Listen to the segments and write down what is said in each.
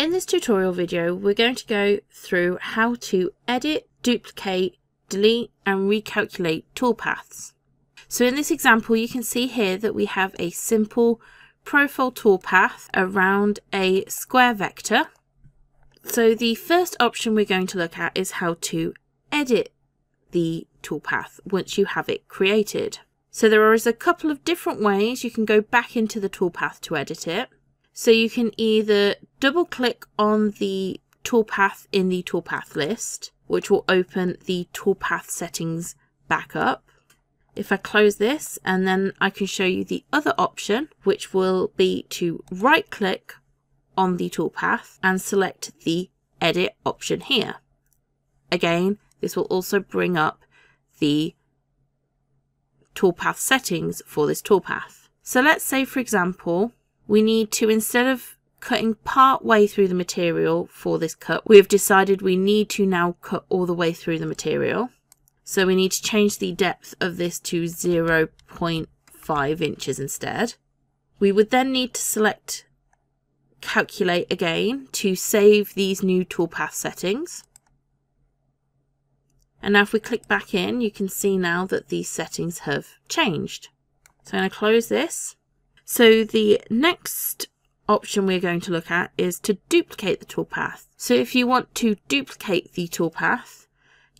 In this tutorial video, we're going to go through how to edit, duplicate, delete and recalculate toolpaths. So in this example, you can see here that we have a simple profile toolpath around a square vector. So the first option we're going to look at is how to edit the toolpath once you have it created. So there is a couple of different ways you can go back into the toolpath to edit it. So you can either double click on the toolpath in the toolpath list, which will open the toolpath settings back up. If I close this and then I can show you the other option, which will be to right click on the toolpath and select the edit option here. Again, this will also bring up the toolpath settings for this toolpath. So let's say, for example, we need to, instead of cutting part way through the material for this cut, we have decided we need to now cut all the way through the material. So we need to change the depth of this to 0.5 inches instead. We would then need to select calculate again to save these new toolpath settings. And now if we click back in, you can see now that these settings have changed. So I'm going to close this so the next option we're going to look at is to duplicate the toolpath. So if you want to duplicate the toolpath,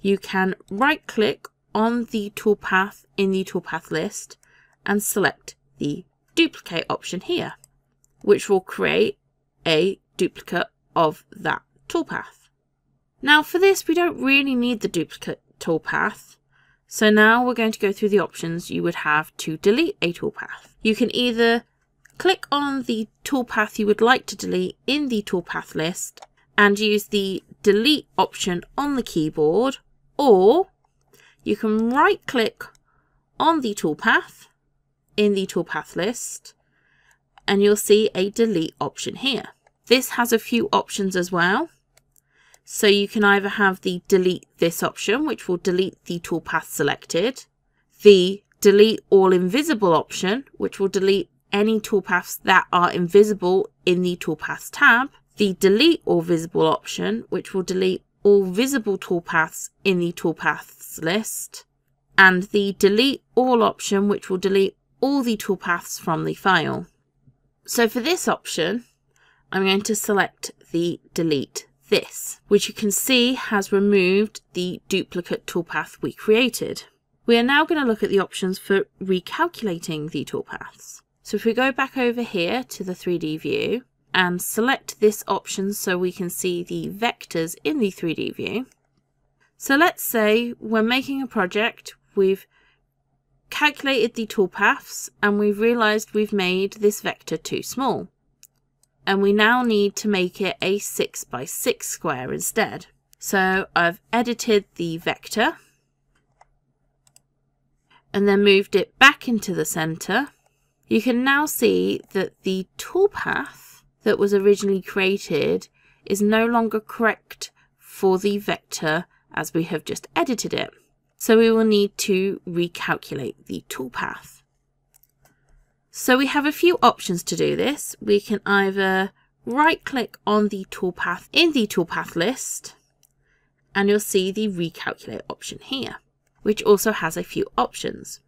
you can right click on the toolpath in the toolpath list and select the duplicate option here, which will create a duplicate of that toolpath. Now for this, we don't really need the duplicate toolpath. So now we're going to go through the options you would have to delete a toolpath. You can either click on the toolpath you would like to delete in the toolpath list and use the delete option on the keyboard or you can right click on the toolpath in the toolpath list and you'll see a delete option here. This has a few options as well. So you can either have the delete this option, which will delete the toolpath selected, the delete all invisible option, which will delete any toolpaths that are invisible in the toolpaths tab, the delete all visible option, which will delete all visible toolpaths in the toolpaths list, and the delete all option, which will delete all the toolpaths from the file. So for this option, I'm going to select the delete this, which you can see has removed the duplicate toolpath we created. We are now going to look at the options for recalculating the toolpaths. So if we go back over here to the 3D view and select this option so we can see the vectors in the 3D view. So let's say we're making a project, we've calculated the toolpaths and we've realized we've made this vector too small. And we now need to make it a 6 by 6 square instead. So I've edited the vector and then moved it back into the center, you can now see that the toolpath that was originally created is no longer correct for the vector as we have just edited it. So we will need to recalculate the toolpath. So we have a few options to do this. We can either right click on the toolpath in the toolpath list and you'll see the recalculate option here which also has a few options.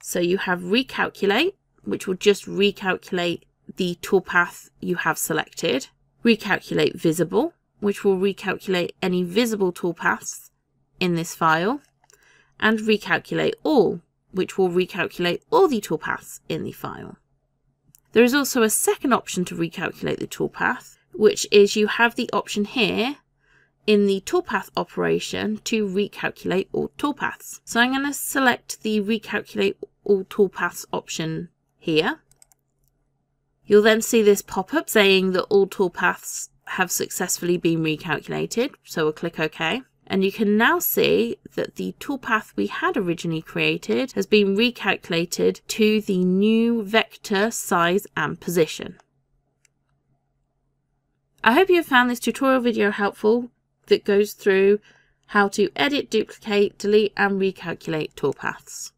So you have recalculate, which will just recalculate the toolpath you have selected. Recalculate visible, which will recalculate any visible toolpaths in this file. And recalculate all, which will recalculate all the toolpaths in the file. There is also a second option to recalculate the toolpath, which is you have the option here in the toolpath operation to recalculate all toolpaths. So I'm going to select the recalculate all toolpaths option here. You'll then see this pop up saying that all toolpaths have successfully been recalculated. So we'll click OK. And you can now see that the toolpath we had originally created has been recalculated to the new vector size and position. I hope you have found this tutorial video helpful that goes through how to edit, duplicate, delete and recalculate toolpaths.